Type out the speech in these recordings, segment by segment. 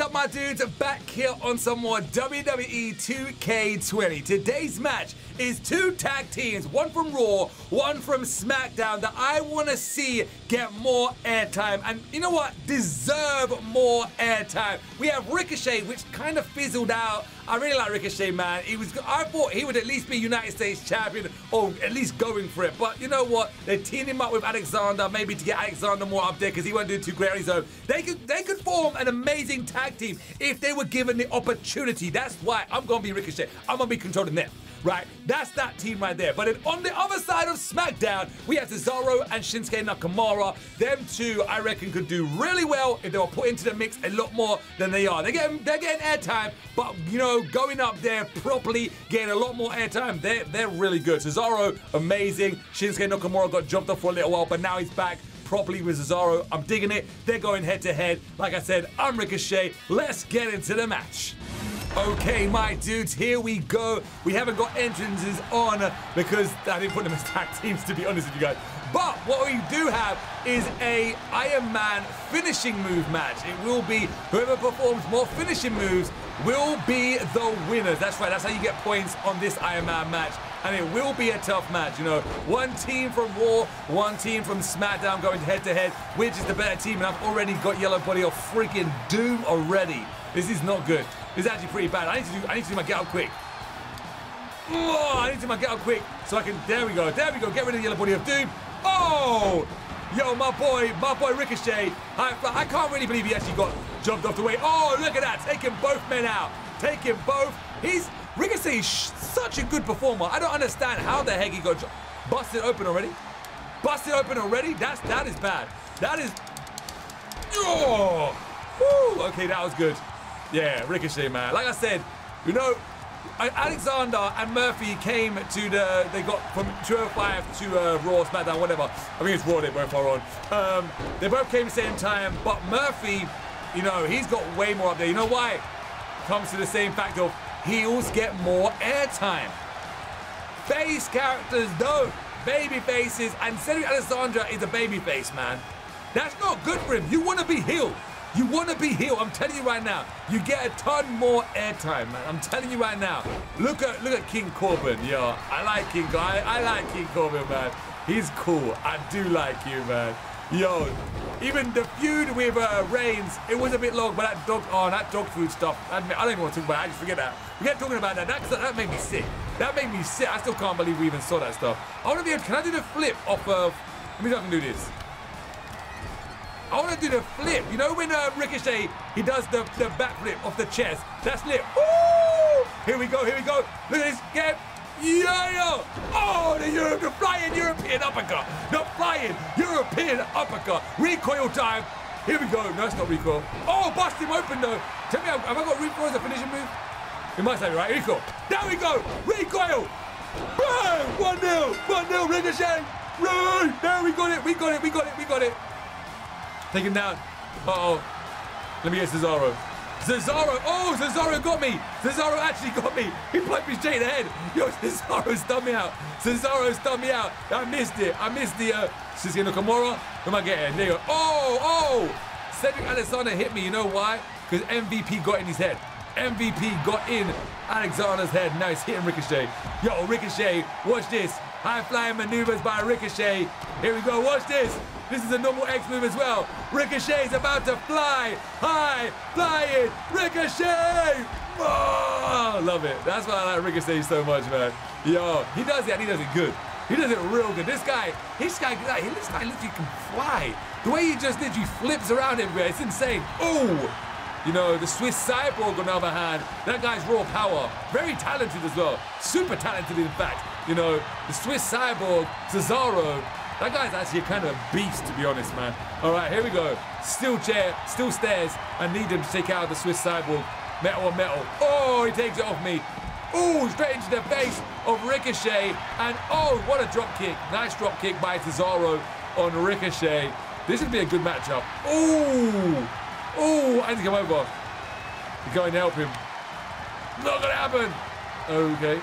up, my dudes? Back here on some more WWE 2K20. Today's match is two tag teams, one from Raw, one from SmackDown, that I want to see get more airtime. And you know what? Deserve more airtime. We have Ricochet, which kind of fizzled out. I really like Ricochet, man. He was. I thought he would at least be United States champion, or at least going for it. But you know what? They teamed him up with Alexander, maybe to get Alexander more up there because he won't do too great on his own. They could. They could form an amazing tag team if they were given the opportunity. That's why I'm gonna be Ricochet. I'm gonna be controlling them right? That's that team right there. But on the other side of SmackDown, we have Cesaro and Shinsuke Nakamura. Them two, I reckon, could do really well if they were put into the mix a lot more than they are. They're getting, they're getting airtime, but, you know, going up there properly, getting a lot more airtime, they're, they're really good. Cesaro, amazing. Shinsuke Nakamura got jumped off for a little while, but now he's back properly with Cesaro. I'm digging it. They're going head to head. Like I said, I'm Ricochet. Let's get into the match. Okay, my dudes, here we go. We haven't got entrances on because I didn't put them as tag teams, to be honest with you guys. But what we do have is a Iron Man finishing move match. It will be whoever performs more finishing moves will be the winners. That's right, that's how you get points on this Iron Man match. And it will be a tough match, you know. One team from Raw, one team from SmackDown going head to head. Which is the better team? And I've already got Yellow Body of freaking Doom already. This is not good. This is actually pretty bad. I need to do I need to do my get up quick. Oh, I need to do my get up quick so I can there we go. There we go. Get rid of the yellow body of doom. Oh! Yo, my boy, my boy Ricochet. I, I can't really believe he actually got jumped off the way. Oh, look at that. Taking both men out. Taking both. He's Ricochet is such a good performer. I don't understand how the heck he got busted open already. Busted open already? That's that is bad. That is Oh! Woo! Okay, that was good. Yeah, Ricochet, man. Like I said, you know, Alexander and Murphy came to the, they got from 205 to uh, Raw, SmackDown, whatever. I think it's Raw they both are on. Um, they both came the same time, but Murphy, you know, he's got way more up there. You know why? Comes to the same fact of heels get more airtime. Face characters don't. Baby faces, and Cedric Alexander is a baby face, man. That's not good for him. You want to be healed. You want to be healed. I'm telling you right now. You get a ton more airtime, man. I'm telling you right now. Look at look at King Corbin, yo. I like King. I, I like King Corbin, man. He's cool. I do like you, man. Yo, even the feud with uh, Reigns, it was a bit long, but that dog, oh, that dog food stuff, I don't even want to talk about it. I just forget that. Forget talking about that. That, that made me sick. That made me sick. I still can't believe we even saw that stuff. I want to be able, can I do the flip off of, let me see if I can do this. I want to do the flip. You know when uh, Ricochet, he does the, the backflip off the chest? That's flip. Ooh! Here we go, here we go. Look at this. Get. Yeah! Oh, the, Europe, the flying European uppercut. The flying European uppercut. Recoil time. Here we go. No, it's not recoil. Oh, bust him open though. Tell me, have I got recoil as a finishing move? You might say, right? Recoil. There we go. Recoil. Bang! 1 0. 1 0. Ricochet. Right. There we got it. We got it. We got it. We got it. Take him down. Uh-oh. Let me get Cesaro. Cesaro! Oh, Cesaro got me! Cesaro actually got me! He plugged me straight head! Yo, Cesaro stunned me out! Cesaro stunned me out! I missed it! I missed the, uh, Shinsuke Nakamura? Who am I getting? There you go. Oh, oh! Cedric Alexander hit me, you know why? Because MVP got in his head. MVP got in Alexander's head. Now he's hitting Ricochet. Yo, Ricochet, watch this. High flying maneuvers by Ricochet. Here we go, watch this. This is a normal X move as well. Ricochet is about to fly high, Ricochet. Oh, love it. That's why I like Ricochet so much, man. Yo, he does it and he does it good. He does it real good. This guy, this guy, this guy literally can fly. The way he just literally flips around everywhere, it's insane. Oh, you know, the Swiss Cyborg, on the other hand, that guy's raw power. Very talented as well. Super talented, in fact. You know, the Swiss Cyborg, Cesaro, that guy's actually kind of a beast, to be honest, man. All right, here we go. Still chair, still stairs. I need him to take out the Swiss Cyborg. Metal on metal. Oh, he takes it off me. Oh, straight into the face of Ricochet. And oh, what a drop kick. Nice drop kick by Cesaro on Ricochet. This would be a good matchup. Oh, oh, I need to come over. Go and help him. Not gonna happen. Okay.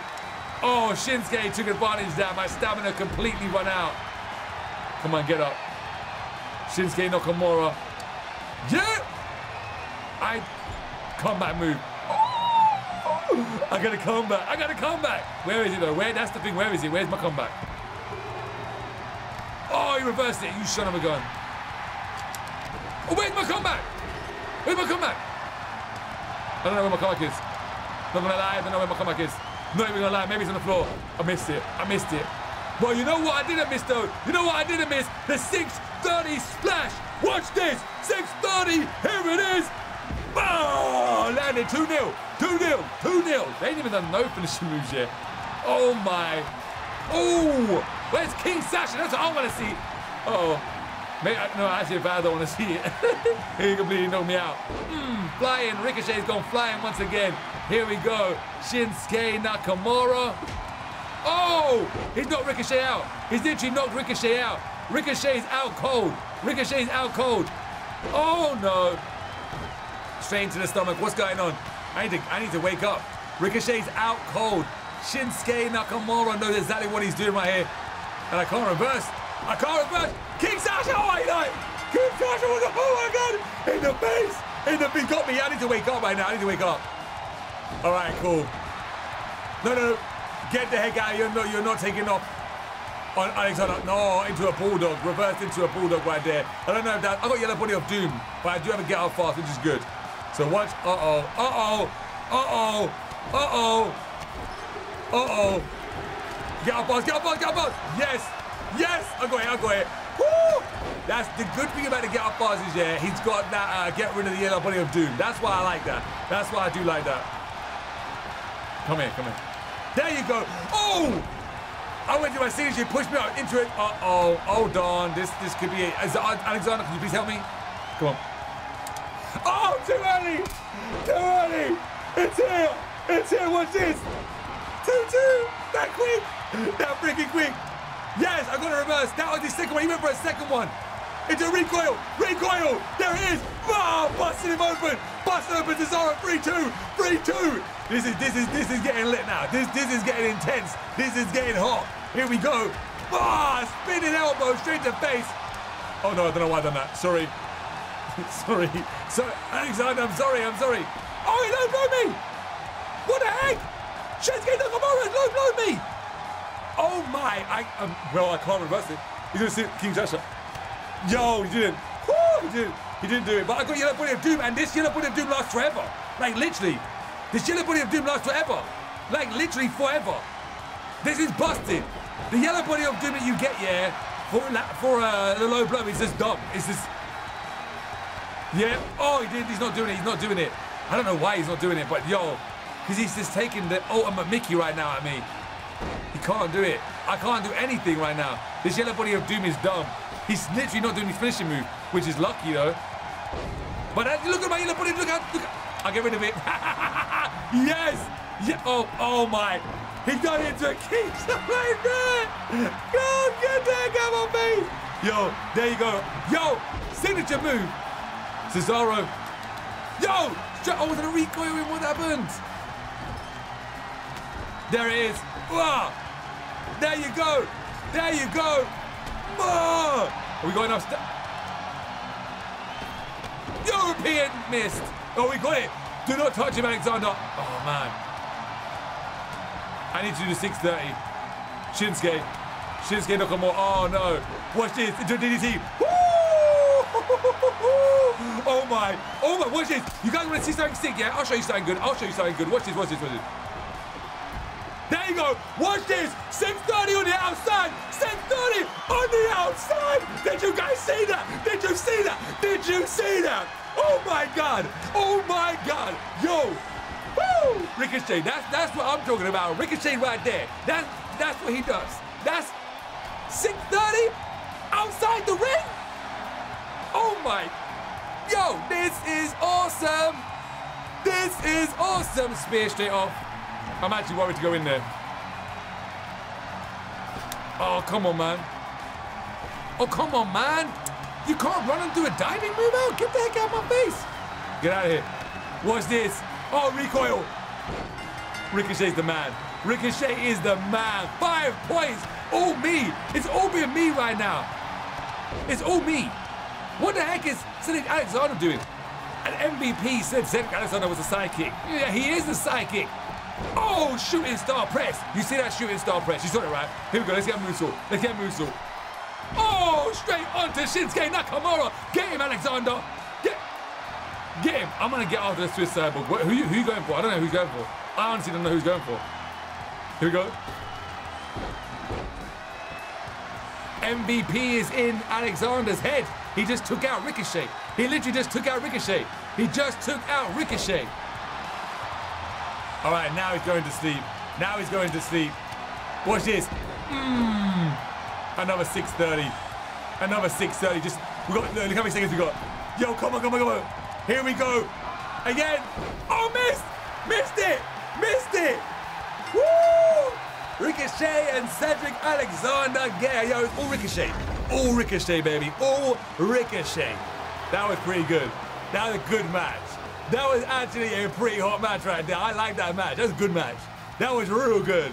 Oh, Shinsuke took advantage there. My stamina completely run out. Come on, get up. Shinsuke Nakamura. Yeah! I combat move. Oh! I got a comeback. I got a comeback. Where is it though? Where? That's the thing. Where is it? Where's my comeback? Oh, he reversed it. You son of a gun. Oh, where's my comeback? Where's my comeback? I don't know where my comeback is. Not gonna lie, I don't know where my comeback is. Not even gonna lie, maybe it's on the floor. I missed it. I missed it. Well, you know what I didn't miss though? You know what I didn't miss? The 630 splash. Watch this. 630. Here it is. Oh, landed 2-0. 2-0. 2-0. They ain't even done no finishing moves yet. Oh my. Oh, where's Kinshasa? That's what I want to see. Oh. Maybe, no, actually, if I don't want to see it, he completely knocked me out. Mm, flying, Ricochet's gone flying once again. Here we go. Shinsuke Nakamura. Oh, he's knocked Ricochet out. He's literally knocked Ricochet out. Ricochet's out cold. Ricochet's out cold. Oh no. Straight into the stomach. What's going on? I need to, I need to wake up. Ricochet's out cold. Shinsuke Nakamura knows exactly what he's doing right here. And I can't reverse. I can't reverse. Kinshasa, oh my god! Kinshasa oh my god! In the face! In the, he got me. I need to wake up right now. I need to wake up. All right, cool. No, no, get the heck out of here. No, you're not taking off on Alexander. No, into a bulldog. Reversed into a bulldog right there. I don't know if that. I got yellow body of doom, but I do have a get out fast, which is good. So watch. Uh oh. Uh oh. Uh oh. Uh oh. Uh oh. Get up, boss. Get up, boss. Get up, boss. Yes. Yes. I got it. I got it. Woo! That's the good thing about the get up is yeah, he's got that uh, get rid of the yellow body of doom. That's why I like that. That's why I do like that. Come here, come here. There you go. Oh! I went to my signature, pushed me out into it. Uh-oh. Hold on. This this could be it. Alexander, can you please help me? Come on. Oh, too early! Too early! It's here! It's here, watch this! 2-2! That quick! That freaking quick! Yes, I got a reverse. That was the second one. He went for a second one. It's a recoil. Recoil. There it is. Oh, busting him open. Busting open Cesaro. 3-2. 3-2. This is this is this is getting lit now. This this is getting intense. This is getting hot. Here we go. Ah, oh, spinning elbow straight to face. Oh no, I don't know why I done that. Sorry. sorry. So Alexander, I'm sorry. I'm sorry. Oh, he low blow me. What the heck? Shinsuke Nakamura low blow me. Oh my! I um, well, I can't reverse it. He's gonna see Kinshasa. Yo, he didn't. Woo, he didn't. He didn't do it. But I got Yellow Body of Doom, and this Yellow Body of Doom lasts forever. Like literally, this Yellow Body of Doom lasts forever. Like literally forever. This is busted. The Yellow Body of Doom that you get, yeah, for for uh, the low blow is just dumb. It's just. Yeah. Oh, he did. He's not doing it. He's not doing it. I don't know why he's not doing it, but yo, because he's just taking the ultimate Mickey right now at me. He can't do it. I can't do anything right now. This yellow body of doom is dumb. He's literally not doing his finishing move, which is lucky though. But look at my. Look at. Look at I'll get rid of it. yes. Yeah. Oh. Oh my. He done it to a king right there. Go get that guy on face. Yo. There you go. Yo. Signature move. Cesaro. Yo. Oh, was it a recoil? What happened? There it is. Wow! there you go. There you go. Oh, are we going off? European missed. Oh, we got it. Do not touch him, Alexander. Oh, man. I need to do the 630. Shinsuke. Shinsuke Nakamura. Oh, no. Watch this. Into DDT. Woo! Oh, my. Oh, my. Watch this. You guys want to see something sick, yeah? I'll show you something good. I'll show you something good. Watch this. Watch this. Watch this. There you go. Watch this. 630 on the outside. 630 on the outside. Did you guys see that? Did you see that? Did you see that? Oh my God. Oh my God. Yo. Woo. Ricochet. That's that's what I'm talking about. Ricochet right there. That's that's what he does. That's 630 outside the ring. Oh my. Yo, this is awesome. This is awesome. Spear straight off. I'm actually worried to go in there. Oh, come on, man. Oh, come on, man. You can't run and do a diving move out. Get the heck out of my face. Get out of here. What's this? Oh, recoil. Ricochet's the man. Ricochet is the man. Five points. All me. It's all being me right now. It's all me. What the heck is Cedric Alexander doing? An MVP said Cedric Alexander was a sidekick. Yeah, he is a sidekick. Oh, shooting star press. You see that shooting star press? You saw it right. Here we go. Let's get Muso. Let's get Muso. Straight onto Shinsuke Nakamura. Get him, Alexander. Get, get him. I'm gonna get after the Swiss uh, Cyborg. Who, you, who you going for? I don't know who's going for. I honestly don't know who's going for. Here we go. MVP is in Alexander's head. He just took out Ricochet. He literally just took out Ricochet. He just took out Ricochet. All right, now he's going to sleep. Now he's going to sleep. Watch this. Mmm. Another 630. Another 630. Just, we got, look how many seconds we got. Yo, come on, come on, come on. Here we go. Again. Oh, missed. Missed it. Missed it. Woo! Ricochet and Cedric Alexander. Yeah, yo, it's all Ricochet. All Ricochet, baby. All Ricochet. That was pretty good. That was a good match. That was actually a pretty hot match right there. I like that match. That was a good match. That was real good.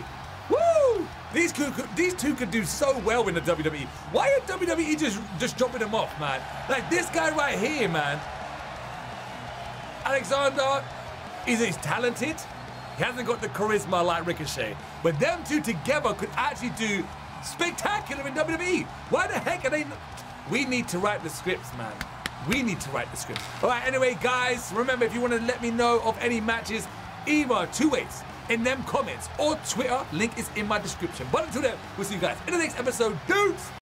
These, could, these two could do so well in the WWE. Why are WWE just, just dropping them off, man? Like this guy right here, man. Alexander is he's talented. He hasn't got the charisma like Ricochet. But them two together could actually do spectacular in WWE. Why the heck are they... We need to write the scripts, man. We need to write the script. All right, anyway, guys, remember, if you want to let me know of any matches, either two ways, in them comments or Twitter, link is in my description. But until then, we'll see you guys in the next episode. Dudes!